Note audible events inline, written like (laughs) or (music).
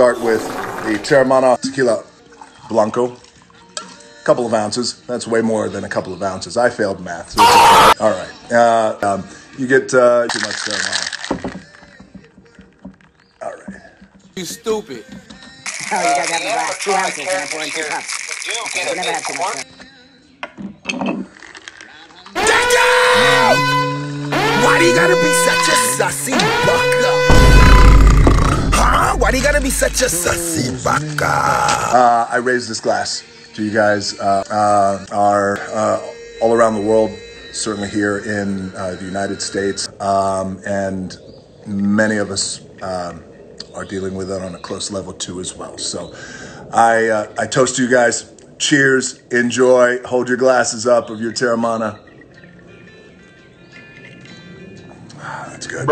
Start with the Teremana Tequila Blanco. Couple of ounces. That's way more than a couple of ounces. I failed math. So it's okay. All right. Uh, um, you get uh, too much Teremana. All right. You stupid. Oh, (laughs) you gotta have the. Two ounces and I pour in two cups. Do I never have too much. Why do you gotta be such a sussy baka? Be such a sussy baka? Uh, I raise this glass to you guys. Uh, uh, are uh, all around the world, certainly here in uh, the United States, um, and many of us um, are dealing with it on a close level too, as well. So, I uh, I toast to you guys. Cheers. Enjoy. Hold your glasses up of your Teremana. Ah, That's good.